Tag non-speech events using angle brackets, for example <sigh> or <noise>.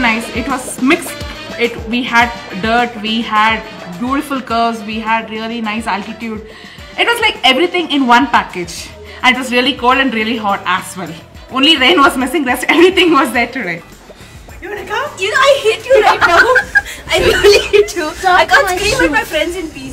Nice. It was mixed. It we had dirt, we had beautiful curves, we had really nice altitude. It was like everything in one package. And it was really cold and really hot as well. Only rain was missing, rest <laughs> everything was there today. You wanna come? You know, I hate you right now. <laughs> I really hate you. I can't scream at my friends in peace.